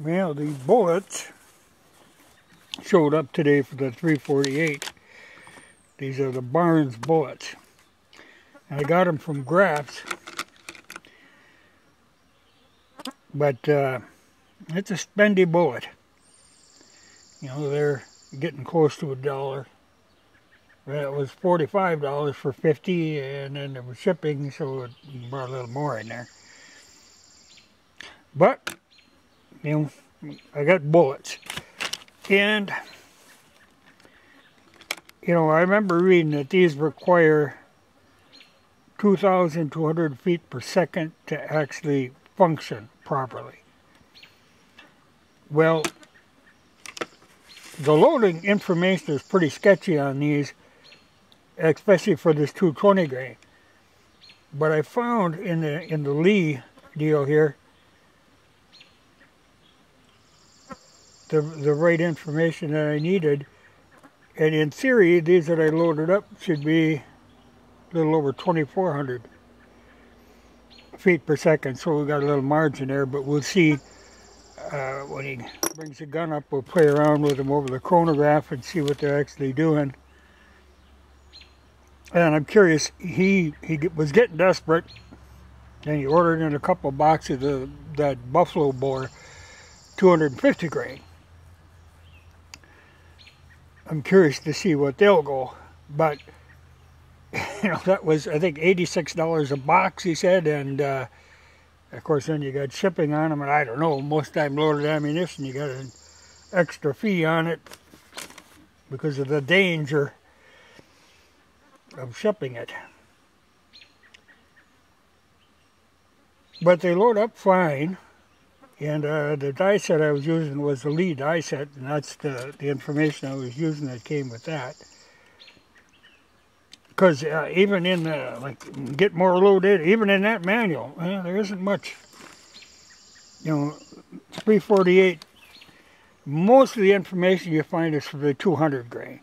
Well, the bullets showed up today for the 348. These are the Barnes bullets. And I got them from Graf's. But uh, it's a spendy bullet. You know, they're getting close to a dollar. It was $45 for 50 and then there was shipping, so it brought a little more in there. But, you know, I got bullets. And, you know, I remember reading that these require 2,200 feet per second to actually function properly. Well, the loading information is pretty sketchy on these, especially for this 220 grain. But I found in the in the Lee deal here the the right information that I needed, and in theory, these that I loaded up should be a little over 2,400 feet per second. So we got a little margin there, but we'll see uh, when he brings the gun up, we'll play around with them over the chronograph and see what they're actually doing. And I'm curious, he, he was getting desperate and he ordered in a couple boxes of that buffalo bore 250 grain. I'm curious to see what they'll go, but you know that was I think $86 a box he said and uh, of course, then you got shipping on them, and I don't know, most time loaded ammunition, you got an extra fee on it because of the danger of shipping it. But they load up fine, and uh, the die set I was using was the Lee die set, and that's the, the information I was using that came with that because uh, even in the, like, get more loaded, even in that manual, uh, there isn't much. You know, 348, most of the information you find is for the 200 grain.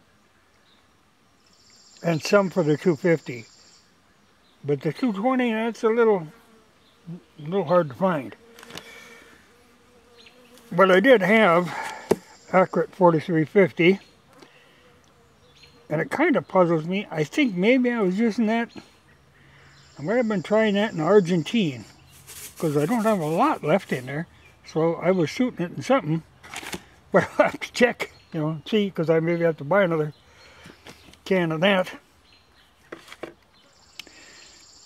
And some for the 250. But the 220, that's a little, a little hard to find. But I did have accurate 4350 and it kind of puzzles me. I think maybe I was using that. I might have been trying that in Argentine because I don't have a lot left in there. So I was shooting it in something. But I'll have to check, you know, see, because I maybe have to buy another can of that.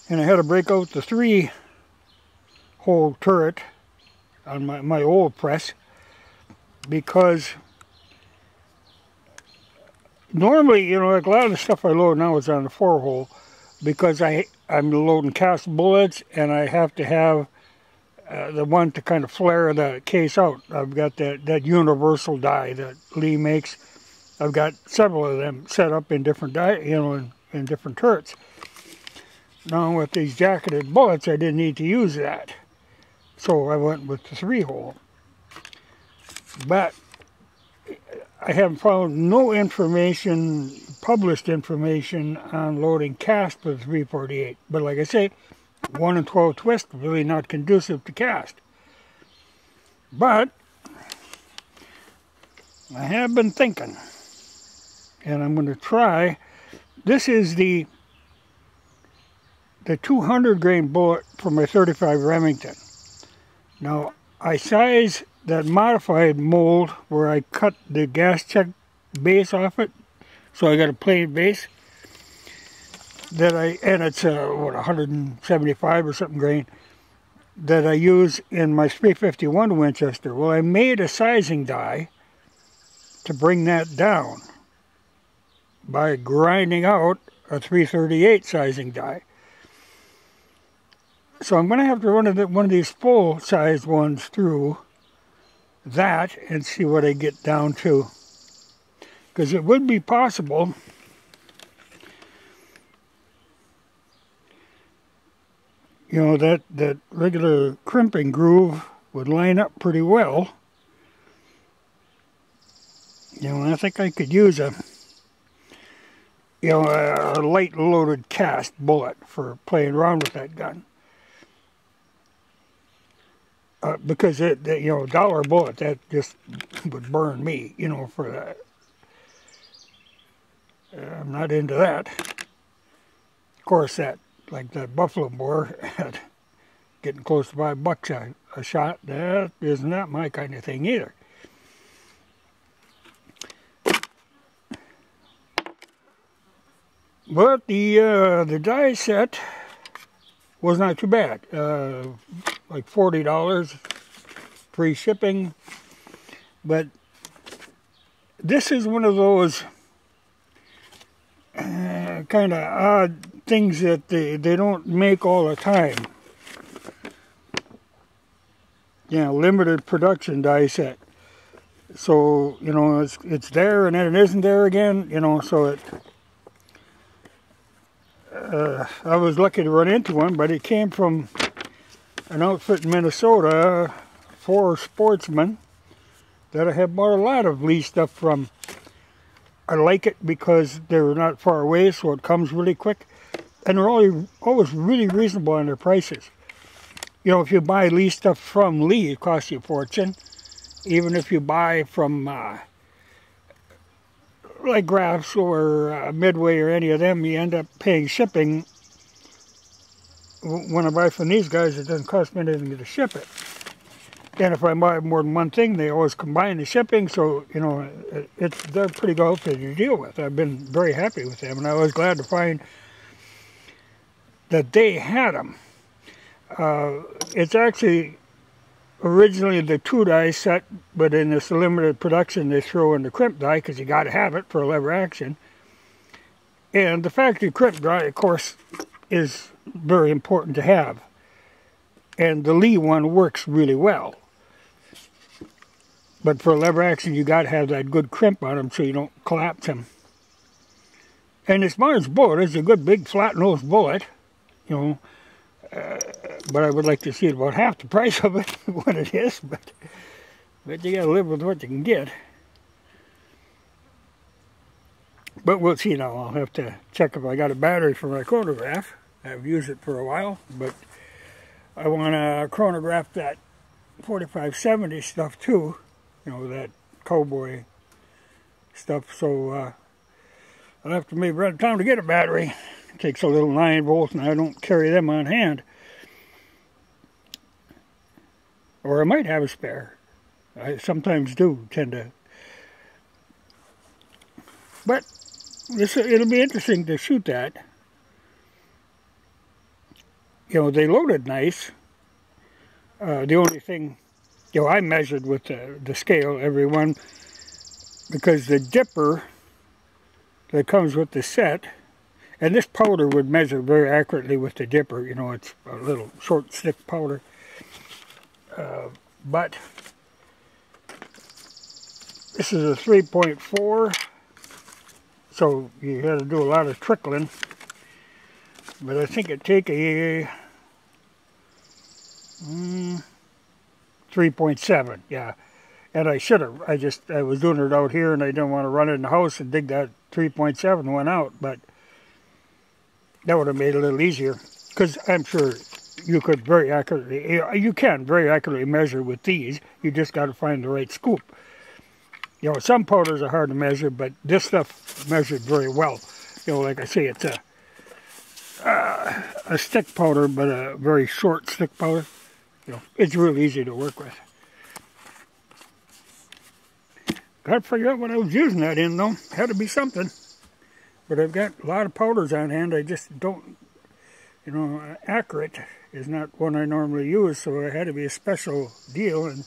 And I had to break out the three hole turret on my, my old press because normally, you know, like a lot of the stuff I load now is on the four hole because I I'm loading cast bullets and I have to have uh, the one to kind of flare the case out. I've got that that universal die that Lee makes. I've got several of them set up in different die, you know, in, in different turrets. Now with these jacketed bullets, I didn't need to use that, so I went with the three hole. But I have found no information, published information on loading cast with 348. But like I say, 1 and 12 twist really not conducive to cast. But I have been thinking, and I'm going to try. This is the the 200 grain bullet for my 35 Remington. Now I size that modified mold where I cut the gas check base off it. So I got a plain base that I, and it's uh, what 175 or something grain that I use in my 351 Winchester. Well, I made a sizing die to bring that down by grinding out a 338 sizing die. So I'm going to have to run one of these full-sized ones through that and see what I get down to. Because it would be possible you know, that, that regular crimping groove would line up pretty well. You know, I think I could use a, you know, a light loaded cast bullet for playing around with that gun. Uh, because it, you know, dollar bullet that just would burn me, you know, for that. Uh, I'm not into that. Of course, that like that Buffalo Bore, getting close to bucks a, a shot, that is not my kind of thing either. But the uh, the die set was not too bad. Uh, like forty dollars, free shipping. But this is one of those uh, kind of odd things that they, they don't make all the time. Know, limited production die set. So, you know, it's, it's there and then it isn't there again, you know, so it uh, I was lucky to run into one, but it came from an outfit in Minnesota for sportsmen that I have bought a lot of Lee stuff from. I like it because they're not far away, so it comes really quick. And they're always, always really reasonable on their prices. You know, if you buy Lee stuff from Lee, it costs you a fortune. Even if you buy from uh, like Graf's or uh, Midway or any of them, you end up paying shipping. When I buy from these guys, it doesn't cost me anything to ship it. And if I buy more than one thing, they always combine the shipping, so you know it's they're pretty good outfit to deal with. I've been very happy with them, and I was glad to find that they had them. Uh, it's actually originally the two die set, but in this limited production they throw in the crimp die because you got to have it for a lever action. And the factory crimp die, of course, is very important to have. And the Lee one works really well. But for a lever action, you got to have that good crimp on them so you don't collapse them. And this Barnes bullet is a good big flat nose bullet, you know, uh, but I would like to see it about half the price of it, what it is, but, but you gotta live with what you can get. But we'll see now, I'll have to check if I got a battery for my chronograph. I've used it for a while, but I want to chronograph that 4570 stuff too, you know, that cowboy stuff, so uh, I'll have to maybe run time to get a battery It takes a little 9 volts and I don't carry them on hand. Or I might have a spare. I sometimes do tend to. But this it'll be interesting to shoot that. You know, they loaded nice. Uh, the only thing, you know, I measured with the, the scale, every one, because the dipper that comes with the set and this powder would measure very accurately with the dipper. You know, it's a little short stick powder. Uh, but this is a 3.4. So you had to do a lot of trickling. But I think it take a mm, 3.7, yeah. And I should have, I just, I was doing it out here and I didn't want to run it in the house and dig that 3.7 one out. But that would have made it a little easier because I'm sure you could very accurately, you can very accurately measure with these. You just got to find the right scoop. You know, some powders are hard to measure, but this stuff measured very well. You know, like I say, it's a uh, a stick powder, but a very short stick powder. You know, it's really easy to work with. Got to figure out what I was using that in, though. Had to be something. But I've got a lot of powders on hand. I just don't, you know, accurate is not one I normally use, so it had to be a special deal. And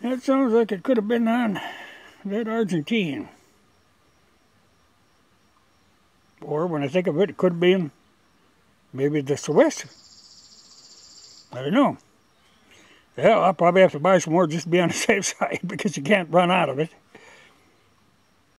that sounds like it could have been on that Argentine. Or when I think of it, it could have been maybe the Swiss. I don't know. Well, I'll probably have to buy some more just to be on the safe side because you can't run out of it.